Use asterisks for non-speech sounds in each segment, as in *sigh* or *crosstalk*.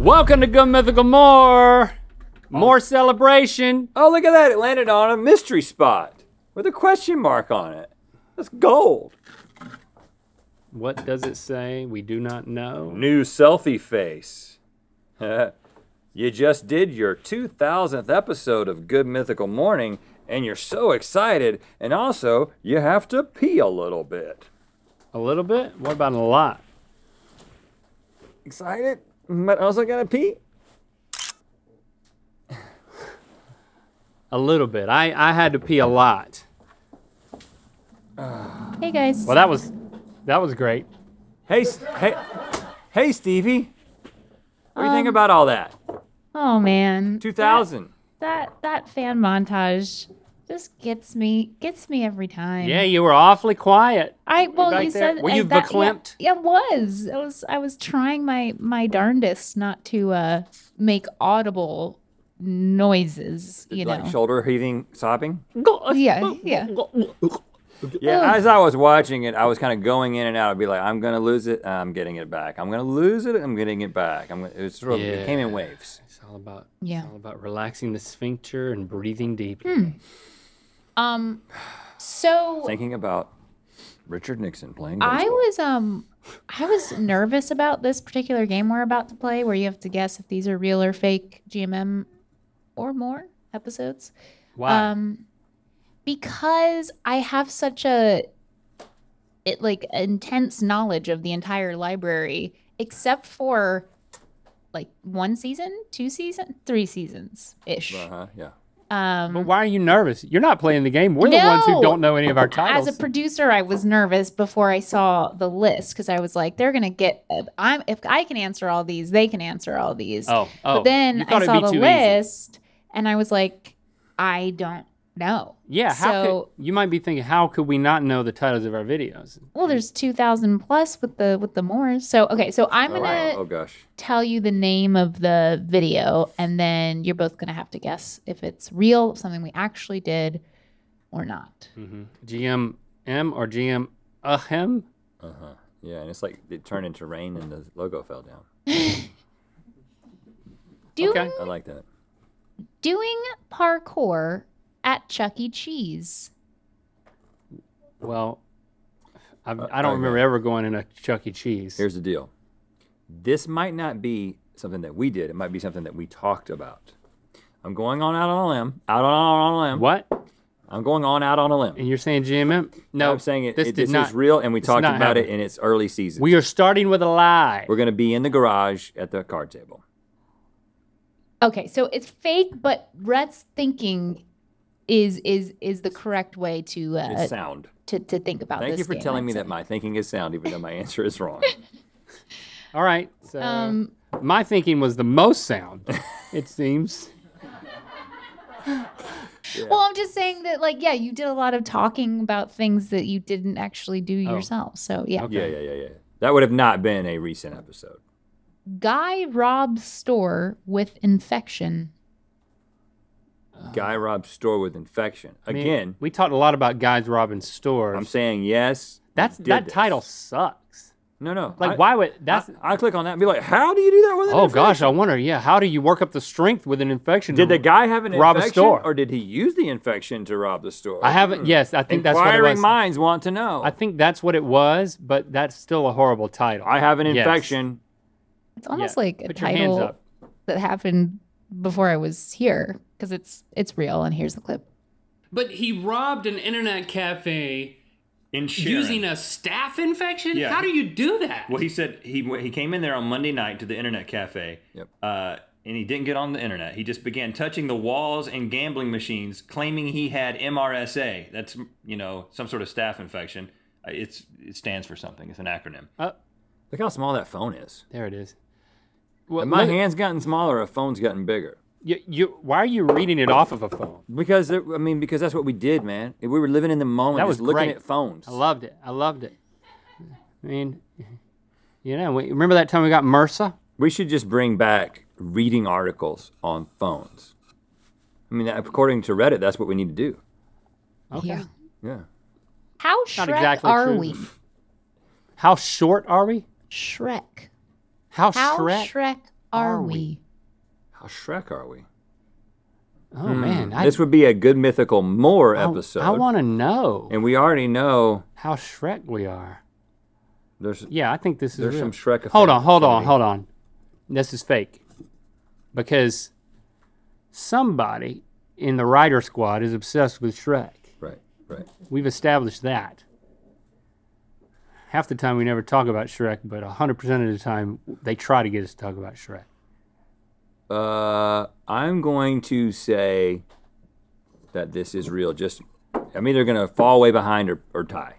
Welcome to Good Mythical More. More oh. celebration. Oh, look at that. It landed on a mystery spot with a question mark on it. That's gold. What does it say? We do not know. New selfie face. *laughs* you just did your 2000th episode of Good Mythical Morning, and you're so excited, and also you have to pee a little bit. A little bit? What about a lot? Excited, but also gotta pee? A little bit. I, I had to pee a lot. Hey guys. Well, that was that was great. Hey, hey, hey, Stevie. What do you think Um, about all that? oh man. 2000. That that fan montage just gets me gets me every time. Yeah, you were awfully quiet. I well you there? said Were uh, you that, yeah, verklempt? Yeah, it was. I was I was trying my my darndest not to uh make audible noises, you like know. shoulder heaving, sobbing? Yeah, yeah. Yeah, as I was watching it, I was kind of going in and out. I'd be like, I'm gonna lose it, I'm getting it back. I'm gonna lose it, I'm getting it back. I'm gonna, it was sort of, it came in waves. It's all about Yeah. it's all about relaxing the sphincter and breathing deeply. Hmm. Um so Thinking about Richard Nixon playing I was um I was nervous about this particular game we're about to play where you have to guess if these are real or fake GMM or more episodes. Why? Um because I have such a it like intense knowledge of the entire library except for like one season, two season, three seasons ish. Uh-huh, yeah. Um but why are you nervous? You're not playing the game. We're the ones who don't know any of our titles. As a producer, I was nervous before I saw the list because I was like, they're gonna get. I'm if I can answer all these, they can answer all these. oh, oh. but then I saw the too easy. list, and I was like, I don't know. Yeah, how So- could, you might be thinking, how could we not know the titles of our videos? Well, there's two thousand plus with the with the more. So okay, so I'm Oh, gonna wow. oh gosh. tell you the name of the video, and then you're both gonna have to guess if it's real, something we actually did, or not. hmm GMM or GM ahem? Uh-huh. Yeah, and it's like it turned into rain and the logo fell down. *laughs* Doing Okay. I like that. doing parkour at Chuck E. Cheese. Well, I've, Uh, I don't okay. remember ever going in a Chuck E. Cheese. Here's the deal. This might not be something that we did. It might be something that we talked about. I'm going on out on a limb. Out on, on a limb. what? I'm going on out on a limb. And you're saying GMM? No, I'm saying it, this it- this not. is real, and we talked did not about it in its early season. We are starting with a lie. We're going to be in the garage at the card table. Okay, so it's fake, but Rhett's thinking is is is the correct way to uh, sound. to, to think about Thank this you for game, telling me that my thinking is sound, even though my *laughs* answer is wrong. *laughs* All right. So Um, my thinking was the most sound. *laughs* it seems. Well, I'm just saying that, like, yeah, you did a lot of talking about things that you didn't actually do Oh. yourself. So, yeah. Okay. yeah, yeah, yeah, yeah. That would have not been a recent episode. Guy robs store with infection. Guy robbed store with infection. I mean, Again, we talked a lot about guys robbing stores. I'm saying yes. That's that this. title sucks. No, no. Like, I- why would that's? I, I click on that and be like, how do you do that with an oh gosh, I wonder. Yeah, how do you work up the strength with an infection? Did the guy have an rob a store? or did he use the infection to rob the store? I haven't. Hmm. Yes, I think that's what it Inquiring was. minds want to know. I think that's what it was, but that's still a horrible title. I have an Yes. infection. It's almost Yeah, like a Put your hands title up. that happened before I was here because it's it's real. And here's the clip. But he robbed an internet cafe in Sharon. using a staph infection? Yeah. How do you do that? Well, he said he he came in there on Monday night to the internet cafe. Yep. Uh, and he didn't get on the internet. He just began touching the walls and gambling machines, claiming he had MRSA. That's you know some sort of staph infection. Uh, It's it stands for something. It's an acronym. Uh, Look how small that phone is. there it is. Well, Have my look- hand's gotten smaller, a phone's gotten bigger. You, you, why are you reading it off of a phone? Because it, I mean, because that's what we did, man. We were living in the moment, That just was looking great. at phones. I loved it. I loved it. I mean, you know, we, remember that time we got MRSA? We should just bring back reading articles on phones. I mean, according to Reddit, that's what we need to do. Okay. Yeah. Yeah. How Not Shrek exactly are true. we? How short are we? Shrek. How, How Shrek? Shrek are, are we? we? How Shrek are we? Oh hmm. man, I, this would be a good mythical more I- episode. I, want to know and we already know how Shrek we are. there's Yeah, I think this is there's real. some Shrek. Hold on, hold on, hold on. This is fake. Because somebody in the writer squad is obsessed with Shrek. Right, right. We've established that. Half the time we never talk about Shrek, but 100% of the time they try to get us to talk about Shrek. Uh, I'm going to say that this is real. Just I'm either gonna fall way behind or, or tie.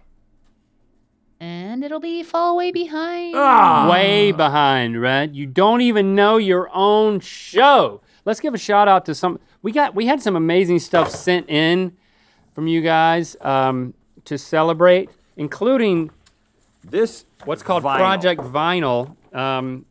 And it'll be fall way behind. Ah! Way behind, right? You don't even know your own show. Let's give a shout out to some. We got we had some amazing stuff sent in from you guys um, to celebrate, including This what's called Vinyl. Project Vinyl. Um,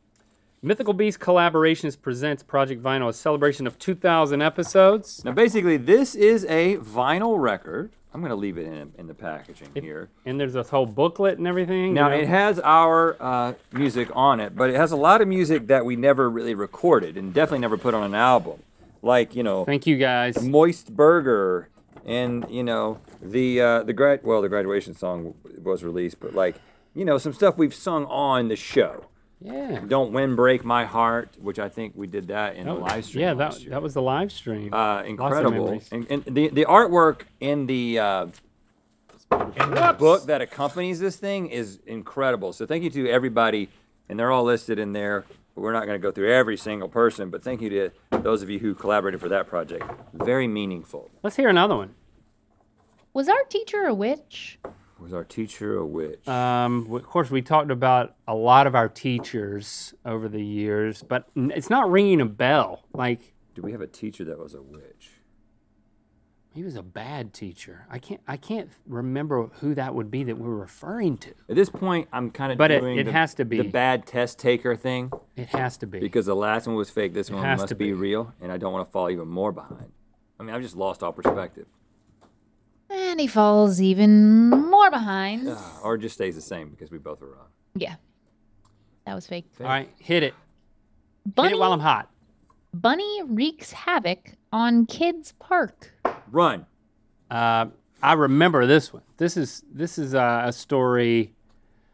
Mythical Beast Collaborations presents Project Vinyl, a celebration of 2,000 episodes. Now, basically, this is a vinyl record. I'm gonna leave it in in the packaging here. And there's this whole booklet and everything. Now you know? it has our uh, music on it, but it has a lot of music that we never really recorded and definitely never put on an album, like you know, Thank you guys. Moist Burger, and you know the uh, the grad well the graduation song was released, but like you know some stuff we've sung on the show. Yeah. Don't Wind Break My Heart, which I think we did that in the live stream. Yeah, last that, year. that was the live stream. uh, incredible. And, and the the artwork in the uh, in the book that accompanies this thing is incredible. So thank you to everybody, and they're all listed in there. But we're not going to go through every single person. But thank you to those of you who collaborated for that project. Very meaningful. Let's hear another one. Was our teacher a witch? Was our teacher a witch? Um, of course, we talked about a lot of our teachers over the years, but it's not ringing a bell. Like Do we have a teacher that was a witch? he was a bad teacher. I can't. I can't remember who that would be that we're referring to. At this point, I'm kind of But it- doing it the, has to be. the bad test taker thing It has to be. because the last one was fake. This one has must to be be. real, and I don't want to fall even more behind. I mean, I've just lost all perspective. And he falls even more behind. Ah, or just stays the same because we both are wrong. Yeah. That was fake. All right, hit it. Hit Bunny, it while I'm hot. Bunny wreaks havoc on Kids Park. Run. Uh, I remember this one. This is this is uh, a story.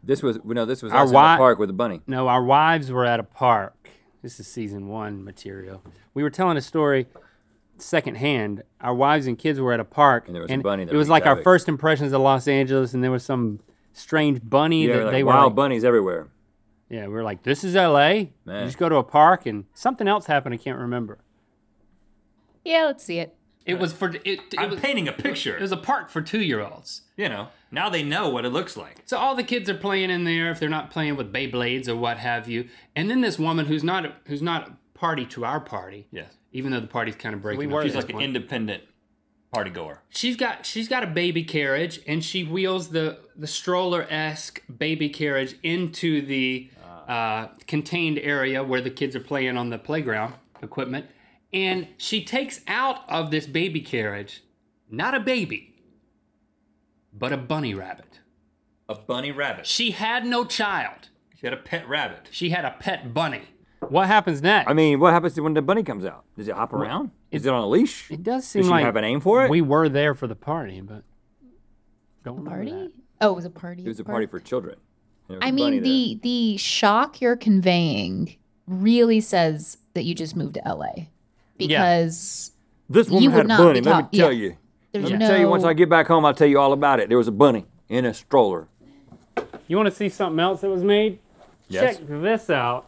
This was no. This was Our us in wi- the park with a bunny. No, our wives were at a park. This is season one material. We were telling a story secondhand. Our wives and kids were at a park, And there was a bunny that it was wreaked like our havoc. first impressions of Los Angeles, and there was some strange bunny Yeah, that like they were. wild like- bunnies everywhere. yeah, we were like, "This is L.A." Man. You just go to a park, and something else happened. I can't remember. Yeah, let's see it. It was for it. it I'm was, painting a picture. It was a park for two-year-olds. you know, now they know what it looks like. So all the kids are playing in there if they're not playing with Beyblades or what have you. And then this woman who's not who's not a party to our party. Yes. Even though the party's kind of breaking. We were She's like an independent party goer. she's got she's got a baby carriage and she wheels the the stroller esque baby carriage into the uh, contained area where the kids are playing on the playground equipment, and she takes out of this baby carriage not a baby, but a bunny rabbit. A bunny rabbit. She had no child. She had a pet rabbit. She had a pet bunny. What happens next? I mean, what happens when the bunny comes out? Does it hop around? Is it on a leash? it does seem Does she like have a name for it? we were there for the party, but don't Party? that. Oh, it was a party. It was a the party for children. There was I a bunny mean, the the shock you're conveying really says that you just moved to LA because there. This woman you had would a not bunny. Let me tell yeah. you. there's Let me no. tell you. Once I get back home, I'll tell you all about it. There was a bunny in a stroller. You want to see something else that was made? Yes. Check this out.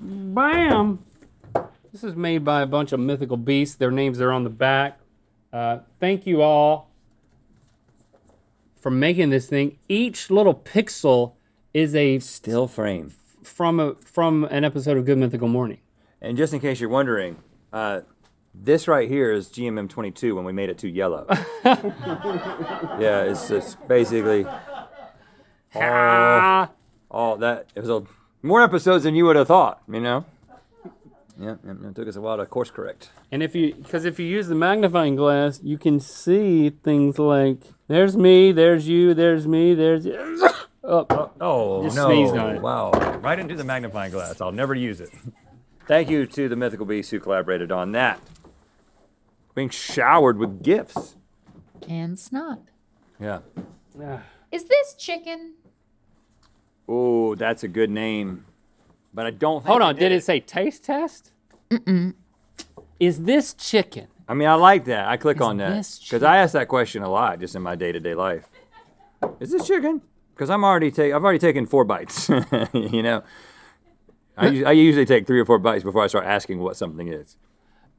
Bam! This is made by a bunch of mythical beasts. Their names are on the back. Uh, thank you all for making this thing. Each little pixel is a Still frame. from a from an episode of Good Mythical Morning. And just in case you're wondering, uh, this right here is GMM 22 when we made it too yellow. *laughs* *laughs* yeah, it's just basically Ah, all that. It was a, more episodes than you would have thought, you know? *laughs* Yeah, yeah, it took us a while to course correct. and if you because if you use the magnifying glass, you can see things like there's me, there's you, there's me, there's You. *laughs* Oh, Oh Just no! sneezed on it. Wow! Right into the magnifying glass. I'll never use it. Thank you to the Mythical Beast who collaborated on that. Being showered with gifts. And snot. Yeah. ah. Is this chicken? Oh, that's a good name. But I don't think hold on. Did it say taste test? Mm-mm. Is this chicken? I mean, I like that. I click Is on that because I ask that question a lot just in my day-to-day life. Is this chicken? Because I'm already take. I've already taken four bites. *laughs* you know, I, I usually take three or four bites before I start asking what something is.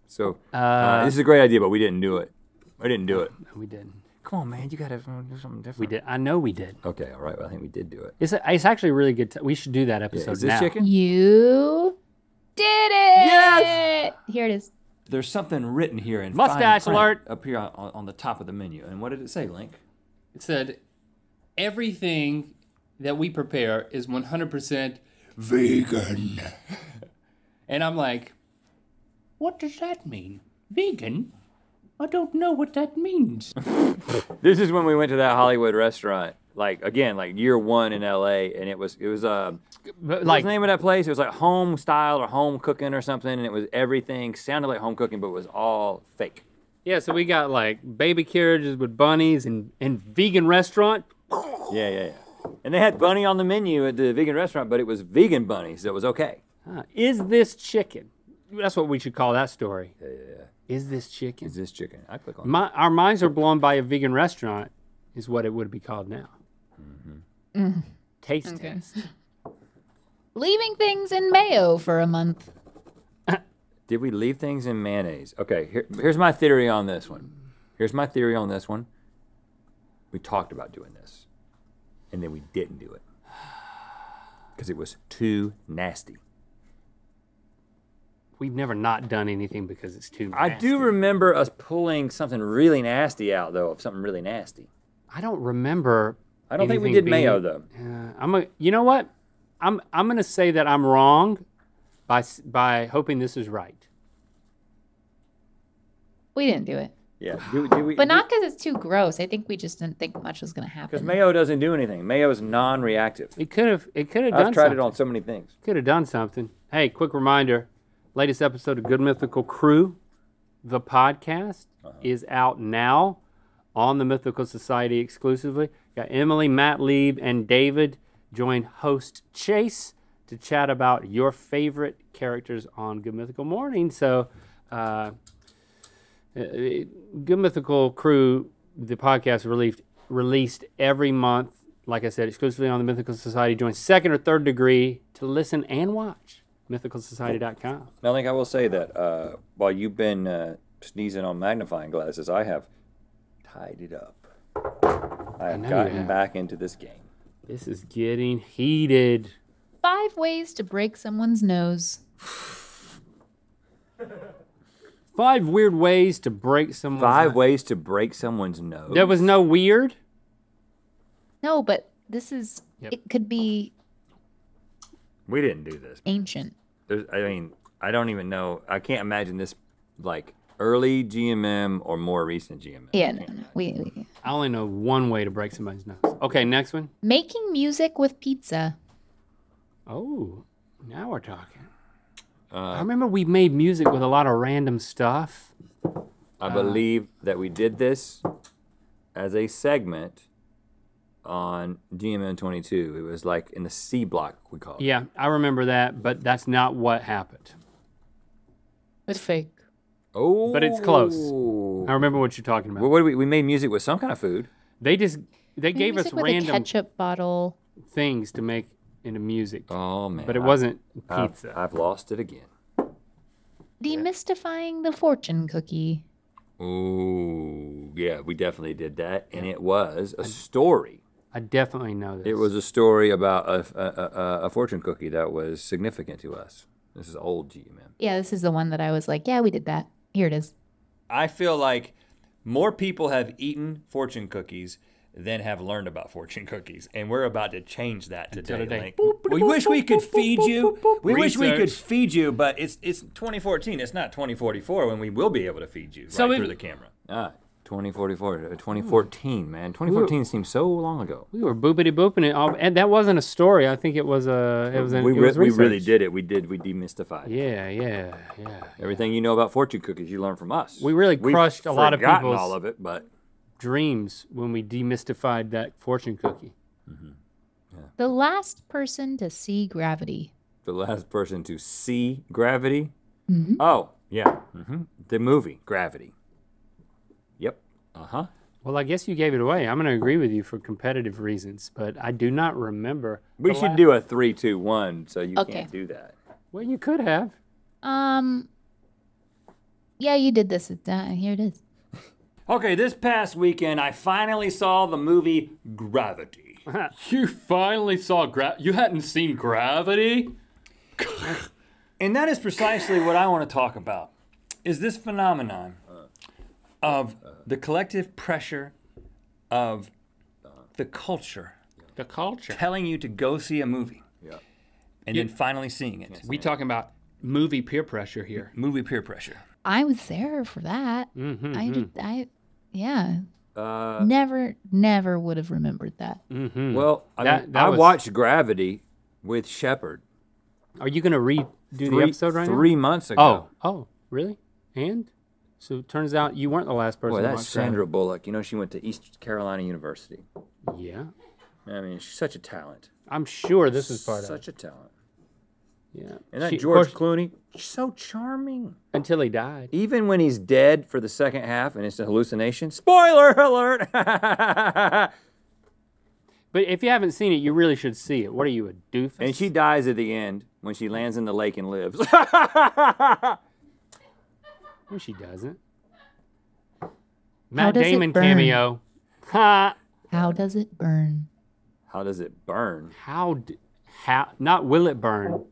So uh, Uh, this is a great idea, but we didn't do it. I didn't do it. We didn't. Come on, man, you gotta do something different. We did. I know we did. Okay, all right. Well, I think we did do it. It's a, it's actually really good. T- we should do that Yeah, episode is this now. chicken? You did it! Yes! Here it is. There's something written here in Mustache alert. up here on, on the top of the menu. And what did it say, Link? It said everything that we prepare is 100% vegan. *laughs* and I'm like, what does that mean? Vegan? I don't know what that means. *laughs* This is when we went to that Hollywood restaurant. Like again, like year one in L.A. and it was it was uh But Like like, the name of that place? It was like home style or home cooking or something, and it was everything sounded like home cooking, but it was all fake. yeah. So we got like baby carriages with bunnies and and vegan restaurant. Yeah, yeah, yeah. And they had bunny on the menu at the vegan restaurant, but it was vegan bunny, so it was okay. Huh. Is this chicken? That's what we should call that story. Yeah, yeah, yeah. Is this chicken? Is this chicken? I click on. My, our minds are blown by a vegan restaurant, is what it would be called now. Mm-hmm. *laughs* Taste Okay. test. Leaving things in mayo for a month. *laughs* Did we leave things in mayonnaise? Okay, here, here's my theory on this one. Here's my theory on this one. We talked about doing this, and then we didn't do it because it was too nasty. We've never not done anything because it's too. I do remember us pulling something really nasty out though of something really nasty. I don't remember. I don't think we anything did mayo though. Uh, I'm a, you know what? I'm I'm gonna say that I'm wrong by by hoping this is right. We didn't do it. Yeah, do, do we? But not because it's too gross. I think we just didn't think much was going to happen. because mayo doesn't do anything. Mayo is non-reactive. It could have it could have done I've tried something. it on so many things. Could have done something. Hey, quick reminder: latest episode of Good Mythical Crew, the podcast, Uh-huh. is out now on the Mythical Society exclusively. Got Emily, Matt Lieb, and David join host Chase to chat about your favorite characters on Good Mythical Morning. So, uh, uh, Good Mythical Crew, the podcast released released every month. Like I said, exclusively on the Mythical Society. Join second or third degree to listen and watch. MythicalSociety.com. Now, I think I will say that uh, while you've been uh, sneezing on magnifying glasses, I have tied it up. I have know you gotten have. back into this game. This is getting heated. Five ways to break someone's nose. Five weird ways to break someone's Five nose. ways to break someone's nose. There was no weird. No, but this is, Yep. it could be We didn't do this. ancient. There's, I mean, I don't even know. I can't imagine this like early GMM or more recent GMM. Yeah, no, no. We, we, I only know one way to break somebody's nose. Okay, next one. making music with pizza. Oh, now we're talking. Uh, I remember we made music with a lot of random stuff. I believe that we did this as a segment on GMM 22. It was like in the C block, we call it. Yeah, I remember that, but that's not what happened. It's fake. Oh, But it's close. I remember what you're talking about. Well, what did we, we made music with some kind of food. They just they gave us music with a random ketchup bottle. things to make into music, Oh man! but it I- wasn't I've- pizza. I've, lost it again. Demystifying the fortune cookie. Ooh, yeah, we definitely did that, and it was a story. I definitely know this. It was a story about a, a, a, a fortune cookie that was significant to us. This is old GMM. Yeah, this is the one that I was like, yeah, we did that. Here it is. I feel like more people have eaten fortune cookies than have learned about fortune cookies, and we're about to change that today. today. Link. We wish we could feed you. We wish we could feed you, but it's it's 2014. It's not 2044 when we will be able to feed you So right if- through the camera. Ah, 2044, uh, 2014, man. 2014 seems so long ago. We were boopity booping it, all, and that wasn't a story. I think it was a. It was. An, we, it re- was we really did it. We did. We demystified. Yeah, yeah, yeah. Everything you know about fortune cookies, you learn from us. We really We've crushed a lot of forgotten people's- all of it, but Dreams when we demystified that fortune cookie. The last person to see gravity. the last person to see gravity. Mhm. Oh, yeah. hmm The movie Gravity. Yep. Uh huh. Well, I guess you gave it away. I'm going to agree with you for competitive reasons, but I do not remember. We should la- do a three, two, one, so you Okay. can't do that. Well, you could have. Um. Yeah, you did this. Uh, here it is. *laughs* Okay, this past weekend, I finally saw the movie Gravity. *laughs* You finally saw gra- You hadn't seen Gravity? *laughs* And that is precisely what I want to talk about. Is this phenomenon of the collective pressure of the culture The culture. telling you to go see a movie Yeah. and then finally seeing it. We talking about movie peer pressure here. Movie peer pressure. I was there for that. Mm-hmm. I did. I. Yeah. Uh, Never, never would have remembered that. Mm-hmm. well, I, That- mean, that I was- watched Gravity with Shepard Are you going to redo the episode right three months ago. Oh, oh, really? And so it turns out you weren't the last person. Boy, to that's Sandra Bullock. You know, she went to East Carolina University. Yeah, I mean, she's such a talent. I'm sure this is part such of such a talent. Yeah, And that She- George course, Clooney, so charming. until he died. Even when he's dead for the second half and it's a hallucination. Spoiler alert! *laughs* But if you haven't seen it, you really should see it. What are you, a doofus? and she dies at the end when she lands in the lake and lives. *laughs* No, she doesn't. Matt does Damon cameo. Ha! How does it burn? How does it burn? How? D- how? Not will it burn?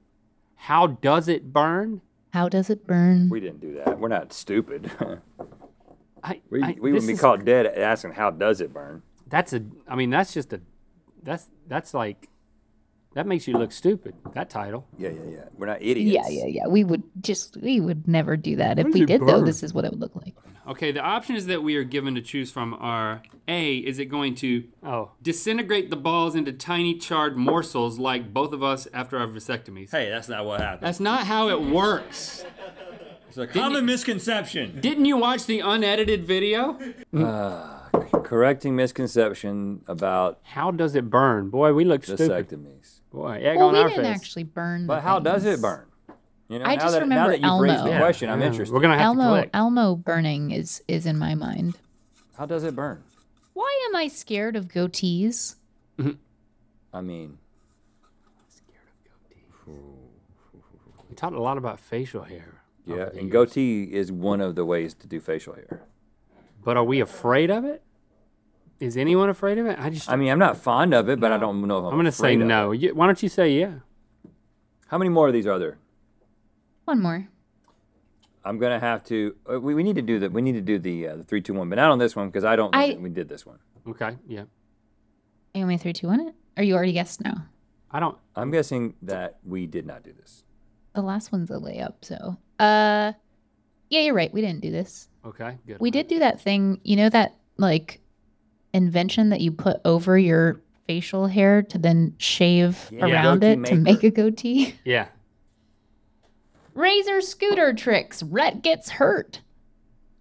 How does it burn? How does it burn? We didn't do that. We're not stupid. *laughs* I, we I, we wouldn't be is- caught dead asking how does it burn. That's a. I mean, that's just a. That's that's like. That makes you look stupid. That title. Yeah, yeah, yeah. We're not idiots. Yeah, yeah, yeah. We would just, we would never do that. If we it did, though, this is what it would look like. Okay, the options that we are given to choose from are A, is it going to Oh, disintegrate the balls into tiny charred morsels like both of us after our vasectomies? Hey, that's not what happened. That's not how it works. It's a common misconception. Didn't you watch the unedited video? Uh, correcting misconception about how does it burn? Boy, we look stupid. vasectomies. Boy, egg Well, on we our didn't face. actually burn. But the how does it burn? You know, I now just that, now remember that you've raised the Elmo. question, I'm interested. We're gonna have to Elmo, click. Elmo burning is is in my mind. How does it burn? Why am I scared of goatees? *laughs* I mean, We talked a lot about facial hair. yeah, and years. goatee is one of the ways to do facial hair. But are we afraid of it? Is anyone afraid of it? I just. I mean, I'm not fond of it, but I don't know if I'm, I'm gonna say no. You- Why don't you say yeah? How many more of these are there? One more. I'm gonna have to. Uh, we, we need to do the we need to do the uh, the three two one, but not on this one because I don't. I- that we did this one. Okay. Yeah. You want me to three, two, one it? Or you already guessed no? I don't. I'm guessing that we did not do this. The last one's a layup, so. Uh, yeah, you're right. We didn't do this. Okay. Good. We did do that thing. You know that like invention that you put over your facial hair to then shave Yeah. around Goatee it to make a goatee. *laughs* Yeah. Razor scooter tricks. Rhett gets hurt.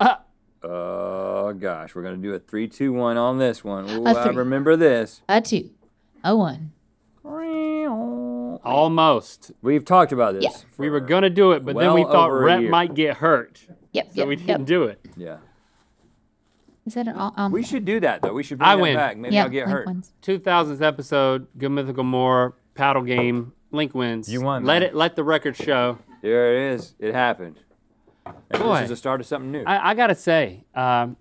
Uh. Oh gosh, we're gonna do a three two one on this one. Ooh, A I three. remember this. A two. A one. Almost. We've talked about this. Yeah. We were gonna do it, but then we thought over Rhett might get hurt, Yep. so yep, we didn't do it. Yeah, Is that an all? Um, we should do that though. We should bring I that win. back. Maybe yeah, I'll get Link hurt. wins. 2000th episode, Good Mythical More paddle game. Link wins. You won, Let man. it. Let the record show. There it is. It happened. And Boy. this is the start of something new. I, I gotta say, um,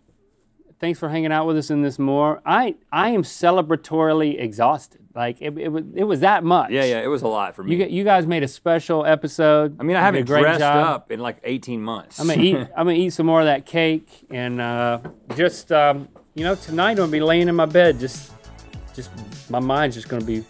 thanks for hanging out with us in this more. I I am celebratorily exhausted. Like it, it was it was that much. yeah, yeah, it was a lot for me. You you guys made a special episode. I mean, I haven't dressed job. up in like 18 months. I'm gonna eat. *laughs* I'm gonna eat some more of that cake, and uh, just um, you know, tonight I'm gonna be laying in my bed, just, just my mind's just gonna be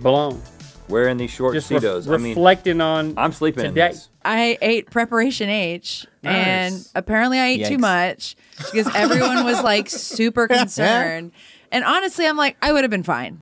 blown. Wearing these short Just ref- Cetos. I mean, reflecting on I'm sleeping today. I ate preparation H, and apparently I ate too much because everyone was like super *laughs* concerned. And honestly, I'm like, I would have been fine.